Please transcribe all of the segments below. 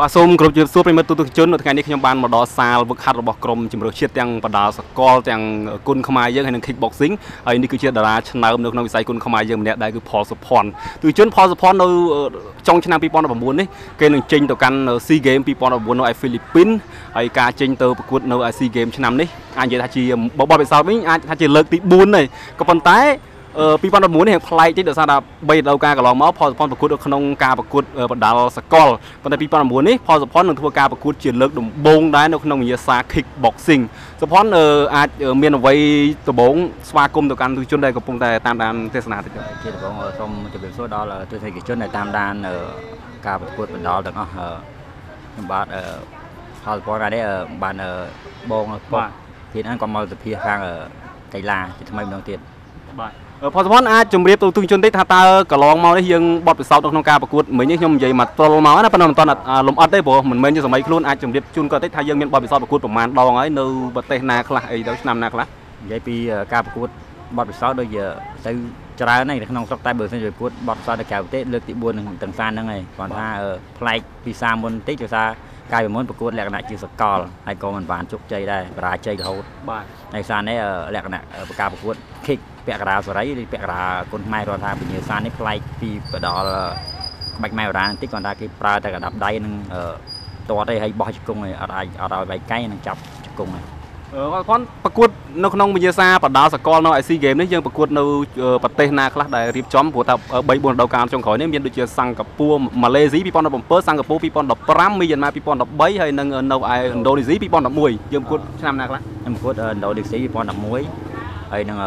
បាទសូមគោរពជម្រាបសួរប្រិមត្តទូទស្សនិកជននៅថ្ងៃនេះខ្ញុំបានមកដល់សាលវឹកហាត់របស់ក្រុមជម្រើសជាតិទាំងបណ្ដាសកលទាំងគុណខ្មែរយើងហើយនិង kickboxing ហើយនេះគឺជាតារាឆ្នើមនៅក្នុងវិស័យគុណខ្មែរយើងម្នាក់ដែលគឺផលសុផាន់ទូជនផលសុផាន់នៅចុងឆ្នាំ2019នេះគេនឹងចេញទៅកាន់ SEA Games 2019នៅឯហ្វីលីពីនហើយការចេញទៅប្រកួតនៅឯ SEA Games ឆ្នាំនេះអាចនិយាយថាជាបបិសោតវិញអាចថាជាលើកទី4ហើយក៏ប៉ុន្តែ 2019នេះប្លែកតិចដោយសារតែ3រដូវកាលកន្លងមកផលសផនប្រកួតនៅក្នុងការប្រកួតបដាល់សកលប៉ុន្តែ2019នេះផលសផននឹងធ្វើការប្រកួតជាលើកដំបូងដែរនៅក្នុងវិញ្ញាសា kick boxing សផនអាចមានអ្វីដំបូងស្វាគមន៍ទៅកាន់ទស្សនិកជនដែលកំពុងតែតាមដានទេសនាតិចជាដំបូងសូមជម្រាបសួរដល់ទស្សនិកជនដែលតាមដានការប្រកួតបណ្ដាល់ទាំងអស់ខ្ញុំបាទផលពណ៌នេះបានបងបាទទៀតហ្នឹងក៏មកសភាខាងកីឡាជាថ្មីម្ដងទៀតបាទ ផលសុផនអាចជម្រាបទៅទូជនតិចថាតើកន្លងមកនេះយើងបត់ពិសោធន៍នៅក្នុងការប្រកួតមិញនេះខ្ញុំនិយាយមកត្រលមកណាប៉ុន្តែមិនទាន់លំអិតទេព្រោះមិនមែនជាសម័យខ្លួនអាចជម្រាបជូនគាត់តិចថាយើងមានបត់ពិសោធន៍ប្រកួតប្រមាណដងហើយនៅប្រទេសណាខ្លះអីទៅឆ្នាំណាខ្លះនិយាយពីការប្រកួតបត់ពិសោធន៍ដូចទៅច្រើនហើយនៅក្នុងស្រុកតែបើសិនជាប្រកួតបត់ពិសោធន៍នៅក្រៅប្រទេសលើកទី4នឹងទាំងសានហ្នឹងហើយគាត់ថាប្លែកពីសាមុនបន្តិចដោយសារកាយពីមុនប្រកួតលក្ខណៈជាសកលហើយក៏មិនបានជោគជ័យដែរបរាជ័យរហូតបាទហើយសារនេះលក្ខណៈការប្រកួត kick ពាក់កណ្ដាលសេរីឬពាក់កណ្ដាលគុណខ្មែរគាត់ថាពញាសានេះប្លែកពីបដលក្បាច់ម៉ែបុរាណបន្តិចគាត់ថាគេប្រើតែកណ្ដាប់ដៃនឹងតតឯងឲ្យបោះជង្គង់ឯងអត់អាចអត់ឲ្យបែកកែនឹងចាប់ជង្គង់ឯងអឺគាត់ប្រកួតនៅក្នុងវិញ្ញាសាបដាល់សកលនៅ IC Game នេះយើងប្រកួតនៅប្រទេសណាខ្លះដែលរៀបចំព្រោះថា3 4ដៅកាលចុងក្រោយនេះមានដូចជាសិង្ហបុរីម៉ាឡេស៊ី2017សិង្ហបុរី2015មីយ៉ាន់ម៉ា2013ហើយនិងនៅឯឥណ្ឌូនេស៊ី2011យើងប្រកួតឆ្នាំណាខ្លះខ្ញុំប្រកួតឥណ្ឌូនេស៊ី2011 ហើយនឹង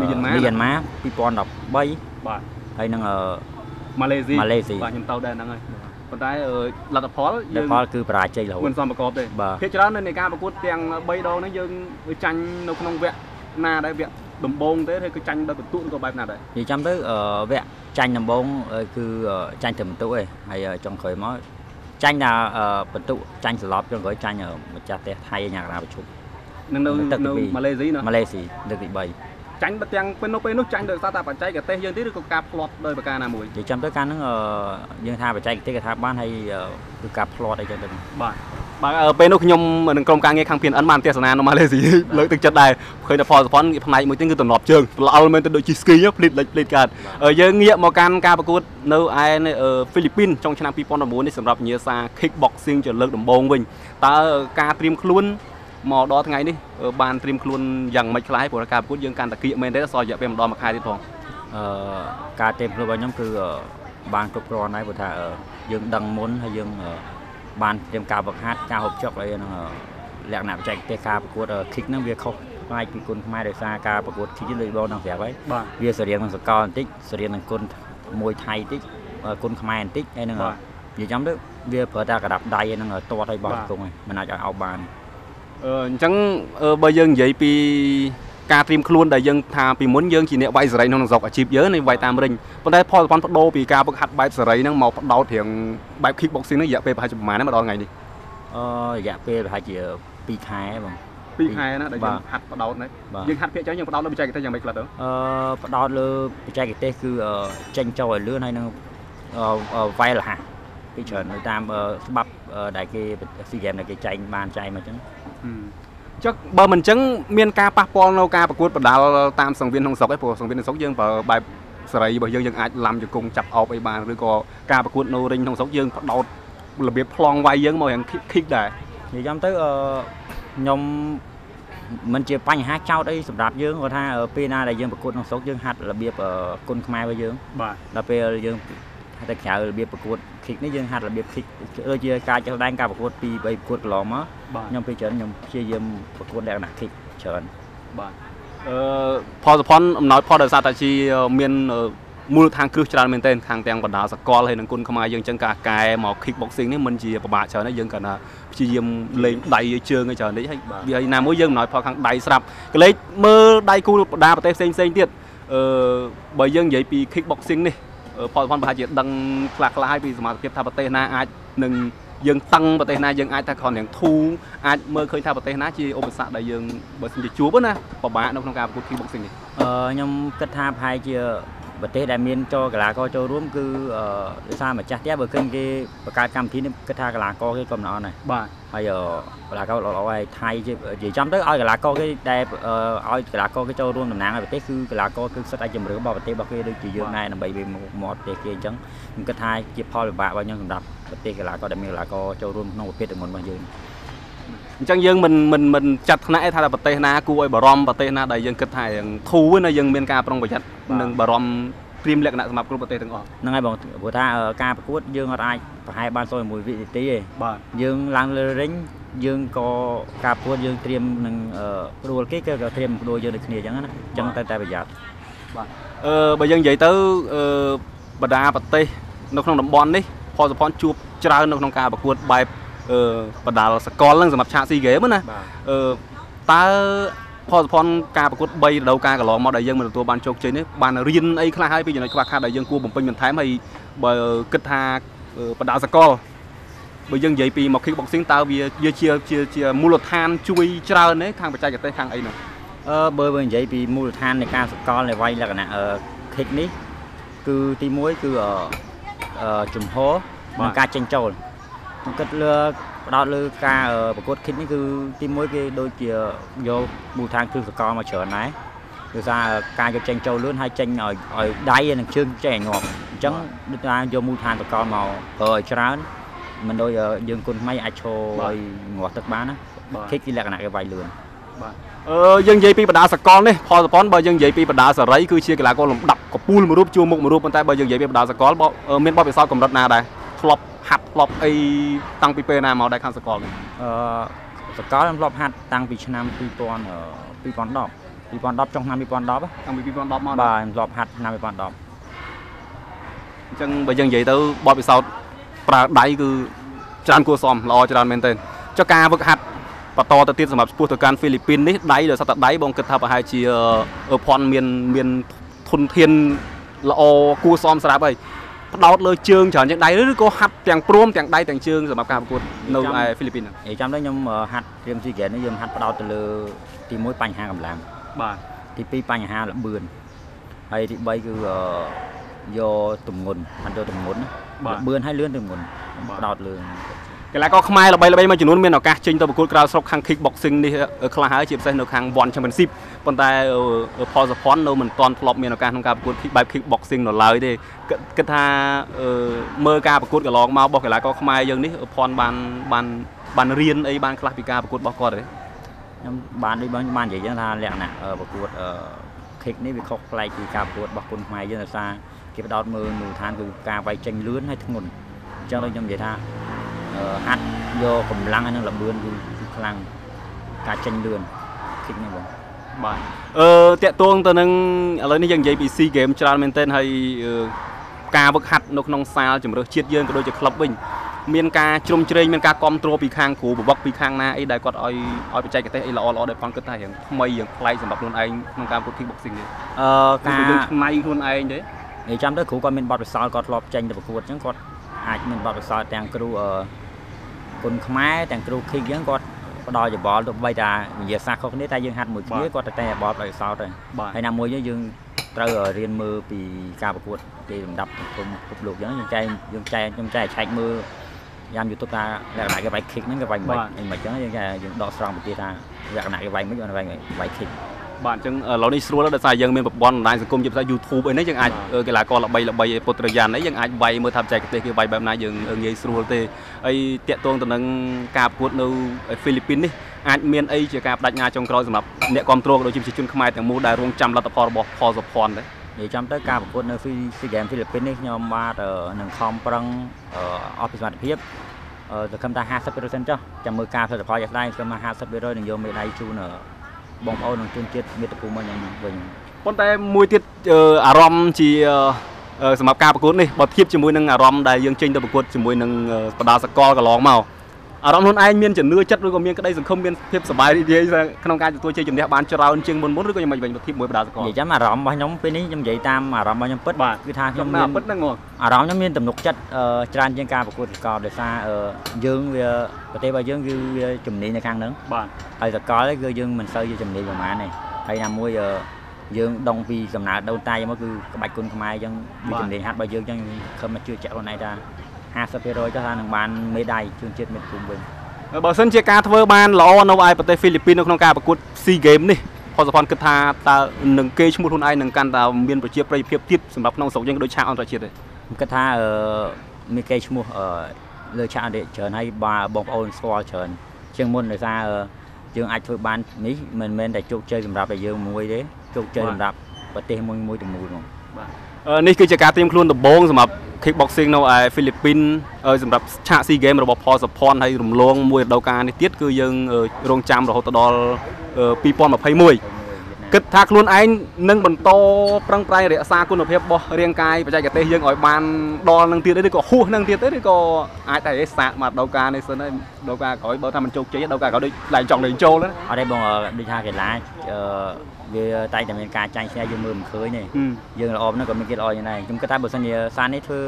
មីយ៉ាន់ម៉ាមីយ៉ាន់ម៉ា2013បាទហើយនឹងម៉ាឡេស៊ីម៉ាឡេស៊ីបាទខ្ញុំទៅដែរហ្នឹងហើយប៉ុន្តែលទ្ធផលយើងលទ្ធផលគឺបរាជ័យរហូតមិនសមប្រកបទេភាគច្រើននៅនៃការប្រកួតទាំង3ដងហ្នឹងយើងចាញ់នៅក្នុងវគ្គណាដែរវគ្គដំបូងទេឬគឺចាញ់ដោយបន្ទុកក៏បែបណាដែរនិយាយចាំទៅវគ្គចាញ់ដំបូងគឺចាញ់តែបន្ទុកឯងហើយចុងក្រោយមកចាញ់ដល់បន្ទុកចាញ់សន្លប់ចុងក្រោយចាញ់ម្ចាស់ផ្ទះថៃញ៉ាកណាប្រជុំ នៅនៅម៉ាឡេស៊ីណាម៉ាឡេស៊ីលើកទី3ចាញ់ទាំងពេលនោះពេលនោះចាញ់ដោយសារតែបច្ចេកទេសយើងទេឬក៏ការផ្្លាត់ដោយប្រការណាមួយនិយាយចាំទៅការហ្នឹងយើងថាបច្ចេកទេសគេថាបានហើយគឺការផ្្លាត់អីចឹងទៅបាទបាទពេលនោះខ្ញុំនឹងក្រុមការងារខាង PNN បានទស្សនានៅម៉ាឡេស៊ីលើកទឹកចិត្តដែរឃើញតែផលសផនផ្នែកមួយទៀតគឺតំណប់ជើងល្អល់មែនទៅដូចជីស្គីភ្លេតលេចភ្លេតកើតយើងងាកមកកាន់ការប្រកួតនៅឯហ្វីលីពីនចុងឆ្នាំ2019នេះសម្រាប់ញាសា kickboxing ជាលើកដំបូងវិញតើការត្រៀមខ្លួន មកដល់ថ្ងៃនេះបានត្រៀមខ្លួនយ៉ាងម៉េចខ្លះព្រោះការប្រកួតយើងកាន់តែគៀកមែនទេសល់រយៈពេលម្ដងមួយខែទៀតផងអឺការត្រៀមខ្លួនរបស់ខ្ញុំគឺបានគ្រប់គ្រាន់ហើយព្រោះថាយើងដឹងមុនហើយយើងបានត្រៀមការវឹកហាត់ការហូបចុកអីហ្នឹងលក្ខណៈបច្ចេកទេសការប្រកួត kick ហ្នឹងវាខុសផ្នែកពីគុណខ្មែរដោយសារការប្រកួត kick លើបងនឹងប្រាប់ហើយវាសរៀងនឹងសកលបន្តិចសរៀងនឹងគុណមួយថៃបន្តិចគុណខ្មែរបន្តិចហើយនឹងនិយាយចាំទៅវាប្រើតែក្តាប់ដៃហ្នឹងទាត់ឲ្យបោះគង់ហ្នឹងមិនអាចឲ្យអោបបាន អឺអញ្ចឹងបើយើងនិយាយពីការត្រៀមខ្លួនដែលយើងថាពីមុនយើងជាអ្នកវាយសេរីក្នុងស្រុកអាជីពយើងនេះវាយតាមរិញប៉ុន្តែផលផលបដូរពីការฝึกហាត់បែបសេរីហ្នឹងមកបដោតរៀងបែប kickboxing នេះរយៈពេលប្រហែលជាប្រហែលណាមកដល់ថ្ងៃនេះអឺរយៈពេលប្រហែលជា2ខែបង2ខែណាដែលយើងហាត់បដោតនេះយើងហាត់ភាគចឹងយើងបដោតលើបច្ចេកទេសយ៉ាងម៉េចខ្លះទៅអឺបដោតលើបច្ចេកទេសគឺចេញចូលឲ្យលឿនហើយនឹងវាយរហ័សពីច្រើននៅតាមច្បាប់ដែលគេស៊ីហ្គេមដែលគេចែងបានចែងមកចឹង ចុះបើមិនអញ្ចឹងមានការប៉ះពាល់នៅការប្រកួតបដាល់តាមសង្វៀនក្នុងស្រុកឯងព្រោះសង្វៀនក្នុងស្រុកយើងប្រើបែបសេរីរបស់យើងយើងអាចឡំជង្គង់ចាប់អោបអីបានឬក៏ការប្រកួតនៅរិញក្នុងស្រុកយើងផ្ដោតរបៀបប្លង់វាយយើងមកយ៉ាង kick ដែរនិយាយចាំទៅអឺខ្ញុំមិនជាបញ្ហាចោតអីសម្រាប់យើងគាត់ថាពេលណាដែលយើងប្រកួតក្នុងស្រុកយើងហាត់របៀបគុណខ្មែររបស់យើងបាទដល់ពេលយើង តែក្រៅរបៀបប្រកួត kick នេះយើងហាត់របៀប kick ដូចជាការចាស់ដែងការប្រកួតពី3ប្រកួតកន្លងមកខ្ញុំពេលច្រើនខ្ញុំព្យាយាមប្រកួតលក្ខណៈ kick ច្រើនបាទអឺផលសផនអំណោយផលដោយសារតែជាមានមូលដ្ឋានគ្រឹះច្រើនមែនទែនខាងទាំងបណ្ដាសកលហើយនឹងគុណខ្មែរយើងចឹងការកែមក kick boxing នេះមិនជាពិបាកច្រើនទេយើងគាត់ថាព្យាយាមលេងដៃជើងឲ្យច្រើនតិចហើយវាហើយណាមួយយើងអំណោយផលខាងដៃស្រាប់ក៏លេចមើលដៃគូបណ្ដាប្រទេសផ្សេងផ្សេងទៀតអឺបើយើងនិយាយពី kick boxing នេះ ផលផលប្រហែលជាដឹងខ្លះខ្លះហើយពីសមត្ថភាពថាប្រទេសណាអាចនឹងយើងតឹងប្រទេសណាយើងអាចថាគ្រាន់តែធូអាចមើលឃើញថាប្រទេសណាជាឧបសគ្គដែលយើងបើសិនជាជួបណាពិបាកនៅក្នុងការប្រកួត kickboxing នេះអឺខ្ញុំគិតថាប្រហែលជា ប្រទេសដែលមានចូលកីឡាករចូលរួមគឺអឺដោយសារម្ចាស់ផ្ទះបើឃើញគេបង្កើតកម្មវិធីនេះគិតថាកីឡាករគេក៏មិនអត់ដែរបាទហើយកីឡាករល្អៗហើយថៃជានិយាយចំទៅឲ្យកីឡាករគេដែលអឺឲ្យកីឡាករគេចូលរួមតំណាងឲ្យប្រទេសគឺកីឡាករគឺសិតតែជំរឿរបស់ប្រទេសរបស់គេដូចជាយើងដែរដើម្បីវាមកមកប្រទេសគេអញ្ចឹងខ្ញុំគិតថាជាផលវិបាករបស់ខ្ញុំសម្រាប់ប្រទេសកីឡាករដែលមានកីឡាករចូលរួមក្នុងប្រភេទទាំងមុនរបស់យើង អញ្ចឹងយើងមិនមិនមិនចាត់ថ្នាក់ឯថាប្រទេសណាគួរឲ្យបារម្ភប្រទេសណាដែលយើងគិតថាយ៉ាងធូរណាយើងមានការប្រុងប្រយ័ត្ននិងបារម្ភព្រៀមលក្ខណៈសម្រាប់គ្រប់ប្រទេសទាំងអស់ហ្នឹងហើយបងព្រោះថាអឺការប្រកួតយើងអត់អាចប្រហែលបាន1វិនាទីទេបាទយើងឡើងលើរិញយើងក៏ការប្រកួតយើងត្រៀមនឹងអឺព្រួលគេក៏ក៏ត្រៀមព្រួលយើងដូចគ្នាអញ្ចឹងណាអញ្ចឹងតែតែប្រយ័ត្នអឺបើយើងនិយាយទៅអឺបដាប្រទេសនៅក្នុងតំបន់នេះផលសផនជួបច្រើននៅក្នុងការប្រកួតបែបអឺ បដាល់សកលហ្នឹងសម្រាប់ឆាកស៊ីហ្គេមណាបាទអឺតើផលសផនការប្រកួត3រដូវកាលកន្លងមកដែលយើងមិនទទួលបានជោគជ័យនេះបានរៀនអីខ្លះហើយពីចំណុចខ្វះខាតដែលយើងគួរបំពេញបន្ថែមហើយបើគិតថាអឺបដាល់សកលបើយើងនិយាយពីមក kickboxing តើវាវាជាជាជាមូលដ្ឋានជួយច្រើនទេខាងបច្ចេកទេសខាងអីនោះអឺបើបើនិយាយពីមូលដ្ឋាននៃការសកលនៃវាយលក្ខណៈអឺ kick នេះគឺទី1គឺអឺអឺជំហរបាទនិងការចេញចូល ខ្ញុំគិតលើផ្ដោតលើការអឺប្រកួត kick នេះគឺទី1គេដូចជាយកមូលដ្ឋានគ្រឹះសកលមកច្រើនដែរគឺថាការយកចេញចូលលឿនហើយចេញឲ្យឲ្យដៃនិងជើងចេញឲ្យងាប់អញ្ចឹងដូចថាយកមូលដ្ឋានសកលមកប្រើឲ្យច្រើនមិនដូចអឺយើងគុណថ្មីអាចឈរឲ្យងាស់ទឹកបានណា kick គឺលក្ខណៈគេវាយលឿនអឺយើងនិយាយពីបដាសកលនេះផលសផនបើយើងនិយាយពីបដាសេរីគឺជាកីឡាករលំដាប់កពូលមួយរូបជួរមុខមួយរូបប៉ុន្តែបើយើងនិយាយពីបដាសកលបអឺមានបទពិសោធន៍កម្រិតណាដែរធ្លាប់ ហាត់ធ្លាប់អីតាំងពីពេលណាមកដែរខាងសកលនេះអឺសកលខ្ញុំធ្លាប់ហាត់តាំងពីឆ្នាំ2000អឺ2010 2010ចុងឆ្នាំ2010ហ៎តាំងពី2010មកបាទខ្ញុំធ្លាប់ហាត់ឆ្នាំ2010អញ្ចឹងបើយើងនិយាយទៅបទពិសោធន៍ប្រើដៃគឺច្រើនគួរសមល្អច្រើនមែនទែនចុះការវឹកហាត់បន្តទៅទៀតសម្រាប់ឆ្ពោះទៅកាន់ហ្វីលីពីននេះដៃដោយសារតែដៃបងគិតថាប្រហែលជាអឺភ័ណ្ឌមានមានធនធានល្អគួរសមស្រាប់ហើយ ផ្ដោតលើជើងច្រើនជាងដៃឬក៏ហាត់ទាំងព្រមទាំងដៃទាំងជើងសម្រាប់ការប្រកួតនៅឯហ្វីលីពីនហ្នឹងនិយាយចាំទៅខ្ញុំអឺហាត់ត្រៀមស៊ីហ្គេមនេះខ្ញុំហាត់ផ្ដោតទៅលើទី1បញ្ហាកម្លាំងបាទទី2បញ្ហាល្បឿនហើយទី3គឺអឺយកទម្ងន់ហាត់យកទម្ងន់ណាបាទល្បឿនហើយលឿនទម្ងន់បាទផ្ដោតលើ កីឡាករខ្មែរល្បីៗមួយចំនួនមានឱកាសចេញទៅប្រកួតក្រៅស្រុកខាង kickboxing នេះខ្លះហើយជាពិសេសនៅខាង One Championship ប៉ុន្តែអឺផលសផននៅមិនទាន់ធ្លាប់មានឱកាសក្នុងការប្រកួត kick បែប kickboxing នៅឡើយទេគិតគិតថាអឺមើលការប្រកួតកន្លងមករបស់កីឡាករខ្មែរយើងនេះផនបានបានបានរៀនអីបានខ្លះពីការប្រកួតរបស់គាត់ទេខ្ញុំបានដូចបងបាននិយាយចឹងថាលក្ខណៈអឺប្រកួតអឺ kick នេះវាខុសប្លែកពីការប្រកួតរបស់គុនខ្មែរយើងដោយសារគេផ្ដោតមើលមូលដ្ឋានគឺការវាយចេញលឿនហើយធ្ងន់អញ្ចឹងដូចខ្ញុំនិយាយថាអឺ ហាត់យកកម្លាំងហើយនឹងល្បឿនគឺគឺខ្លាំងការចេញលឿន kick នេះបងបាទអឺតាក់ទងទៅនឹងឥឡូវនេះយើងនិយាយពី SEA Game ច្រើនមែនទែនហើយអឺការវឹកហាត់នៅក្នុងសាលជំរឿសជាតិយើងក៏ដូចជាក្លឹបវិញមានការជ្រុំជ្រែងមានការគ្រប់គ្រងពីខាងគ្រូបវឹកពីខាងណាអីដែលគាត់ឲ្យឲ្យបច្ចេកទេសអីល្អល្អដែលផងគិតថាយ៉ាងថ្មីយ៉ាងប្លែកសម្រាប់ខ្លួនឯងក្នុងការប្រកួត kickboxing នេះអឺកាការរយើងឆ្នៃខ្លួនឯងទេនិយាយចាំទៅគ្រូគាត់មានបទពិសោធន៍គាត់ធ្លាប់ចេញទៅប្រកួតអញ្ចឹងគាត់អាចមានបទពិសោធន៍ទាំងគ្រូអឺ គុនខ្មែរទាំងគ្រូ kick អញ្ចឹងគាត់ផ្ដល់យោបល់ទៅបីតាវិញ្ញាសាស្ត្រខុសគ្នាតែយើងហាត់មួយគ្នាគាត់តែតែបបដោយសោតហើយបាទហើយណាមួយទៀតយើងត្រូវរៀនមើលពីការប្រកួតគេលំដាប់សង្គមពិភពលោកអញ្ចឹងយើងចែកយើងចែកខ្ញុំចែកឆែកមើលយ៉ាង YouTube ថាលក្ខណៈគេវាយ kick ហ្នឹងគេវាយមិនអីមិនអញ្ចឹងយើងចែកយើងដកស្រង់ពីគេថាលក្ខណៈគេវាយមិនបានវាយវាយ kick បាទអញ្ចឹងឥឡូវនេះស្រួលដល់សារយើងមានប្រព័ន្ធបណ្ដាញសង្គមជាភាសា YouTube អីនេះយើងអាចអឺកីឡាករល្បីល្បីៗពុទ្ធរយ៉ានអីយើងអាចវាយមើលថាបច្ចេកទេសគេវាយបែបណាយើងងាយស្រួលទេហើយតាក់ទងទៅនឹងការប្រកួតនៅហ្វីលីពីននេះអាចមានអីជាការបដិញ្ញាចុងក្រោយសម្រាប់អ្នកគ្រប់គ្រងក៏ដូចជាប្រជាជនខ្មែរទាំងមូលដែលរងចាំលទ្ធផលរបស់ផលសុភ័ណ្ឌទេនិយាយចំទៅការប្រកួតនៅ SEA Games ហ្វីលីពីននេះខ្ញុំបាទអឺនឹងខំប្រឹងអឺអស់ពីសមត្ថភាពអឺសង្ឃឹមថា50%ចុះចាំមើលការផលិតផលជាក់ស្ដែងសង្ឃឹមថា50%នឹងយកមេដាយជូនអឺ បងប្អូននិងជនជាតិមាតុភូមិរបស់ខ្ញុំវិញប៉ុន្តែមួយទៀតអឺអារម្មណ៍ជាអឺសម្រាប់ការប្រកួតនេះបើធៀបជាមួយនឹងអារម្មណ៍ដែលយើងចេញទៅប្រកួតជាមួយនឹងអឺបដាសកលកន្លងមក អារម្មណ៍ខ្លួនឯងមានជំនឿចិត្តឬក៏មានក្តីសង្ឃឹមមានភាពសប្បាយរីករាយក្នុងការទទួលជ័យជំនះបានច្រើនជាងមុនមុនឬក៏យ៉ាងម៉េចវិញបើធៀបមួយបដាសកលនិយាយចាំអារម្មណ៍របស់ខ្ញុំពេលនេះខ្ញុំនិយាយតាមអារម្មណ៍របស់ខ្ញុំពិតបាទគឺថាខ្ញុំណាមានពិតហ្នឹងហ្មងអារម្មណ៍ខ្ញុំមានទំនុកចិត្តអឺច្រើនជាងការប្រកួតសកលដោយសារអឺយើងវាប្រទេសរបស់យើងគឺវាជំនាញនៅខាងហ្នឹងបាទហើយសកលនេះគឺយើងមិនសូវជាជំនាញប្រហែលទេហើយណាមួយអឺយើងដងពីកំណើតដូនតាយើងមកគឺក្បាច់គុណខ្មែរអញ្ចឹងវាបាទជំនាញហាត់របស់យើងអញ្ចឹងខំមកជឿជាក់ខ្លួនឯងថា 50%ចុះថានឹងបានមេដាយជើងជាតិមេភូមិវិញបើសិនជាការធ្វើបានល្អនៅឯប្រទេសហ្វីលីពីននៅក្នុងការប្រកួត SEA Games នេះផលសុផនគិតថាតើនឹងគេឈ្មោះខ្លួនឯងនឹងកាន់តែមានប្រជាប្រិយភាពទៀតសម្រាប់ក្នុងស្រុកយើងក៏ដូចឆាកអន្តរជាតិដែរខ្ញុំគិតថាអឺមានគេឈ្មោះអឺលើឆាកអន្តរជាតិច្រើនហើយបាទបងប្អូនស្គាល់ច្រើនជាងមុនដោយសារអឺយើងអាចធ្វើបាននេះមិនមែនតែជោគជ័យសម្រាប់តែយើងមួយទេជោគជ័យបាទសម្រាប់ប្រទេសមួយមួយទាំងមូលហ្មងអឺនេះគឺជាការត្រៀមខ្លួនដំបូងសម្រាប់ kickboxing នៅឯហ្វីលីពីនអឺសម្រាប់ឆាក SEA Games របស់ផលសុផនហើយរំលងមួយរដូវកាលនេះទៀតគឺយើងអឺរងចាំរហូតដល់អឺ2021គិតថាខ្លួនឯងនឹងបន្តប្រឹងប្រែងរក្សាគុណភាពរបស់រាងកាយបច្ចេកទេសយើងឲ្យបានដល់នឹងទៀតទេឬក៏ហួសនឹងទៀតទេឬក៏អាចតែសាកមកដូវការនេះសិនហើយដូវការក្រោយបើថាមិនជោគជ័យដូវការក្រោយដូចឡើងចង់លេងចូលណាអត់ទេបងអឺដូចថាកីឡាអឺ វាតែងតែមានការចាញ់ឈ្នះយើងមើលមិនឃើញទេហឹមយើងល្អហ្នឹងក៏មានគេល្អយ៉ាងដែរខ្ញុំគិតថាបើសិនជាសាននេះធ្វើ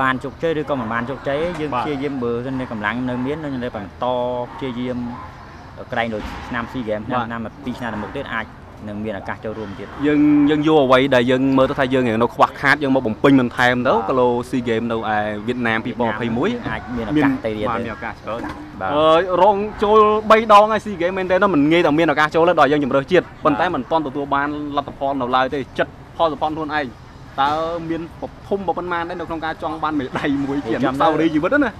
បានជោគជ័យឬក៏មិនបានជោគជ័យយើងបាទព្យាយាមបើសិនជាកម្លាំងនៅមាននៅតែបន្តព្យាយាមក្រែងដូចឆ្នាំ SEA Games ឆ្នាំឆ្នាំពីរឆ្នាំទៅមុខទៀតអាច នឹងមានឱកាសចូលរួមទៀតយើងយើងយកអ្វីដែលយើងមើលទៅថាយើងនៅខ្វះខាតយើងមកបំពេញបន្ថែមទៅគីឡូ SEA Games នៅឯវៀតណាម2021អាចមានឱកាសទៅទៀតបានទេមានឱកាសច្រើនបាទអឺរងចូល3ដងហើយ SEA Games មែនទេមិនងាយតែមានឱកាសចូលទេដល់យើងជំរើសជាតិប៉ុន្តែមិនទាន់ទទួលបានលទ្ធផលនៅឡើយទេចិត្តផលសុផនខ្លួនឯងតើមានប្រភពប៉ុន្មានដែរនៅក្នុងការចង់បានមេដាយមួយជាអនុស្សាវរីយ៍ជីវិតណា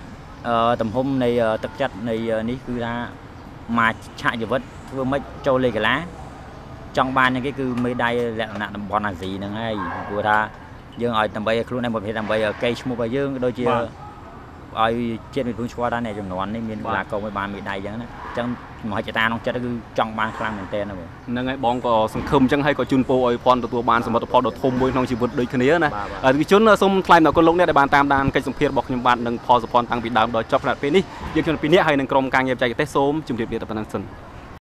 អឺទំហំនៃអឺទឹកចិត្តនៃអឺនេះគឺថាមកឆាកជីវិតធ្វើម៉េចចូលលេខកីឡា ចង់បានយ៉ាងគេគឺមេដាយលក្ខណៈតំបន់អាស៊ីហ្នឹងហើយព្រោះថាយើងឲ្យដើម្បីឲ្យខ្លួនឯងប្រភេទដើម្បីឲ្យកេរ្តិ៍ឈ្មោះរបស់យើងក៏ដូចជាបាទឲ្យជាតិមានភូមិឆ្គាល់ដែរនៃចំនួននេះមានកីឡាករមួយបានមេដាយអញ្ចឹងណាអញ្ចឹងមហិច្ឆតាក្នុងចិត្តគឺចង់បានខ្លាំងមែនទែនណាបងហ្នឹងហើយបងក៏សង្ឃឹមអញ្ចឹងហើយក៏ជូនពរឲ្យផនទទួលបានសមិទ្ធផលដ៏ធំមួយក្នុងជីវិតដូចគ្នាណាបាទបាទអឺទីជនសូមថ្លែងដល់គុណលោកអ្នកដែលបានតាមដានកិច្ចសម្ភាសន៍របស់ខ្ញុំបាទនឹងផលសុផនតាំងពីដើមដល់ចប់ខណៈពេលនេះយើងខ្ញុំពីរនាក់ហើយនឹងក្រុមការងារបច្ចេកទេសសូមជម្រាបលាតែប៉ុណ្្នឹងសិន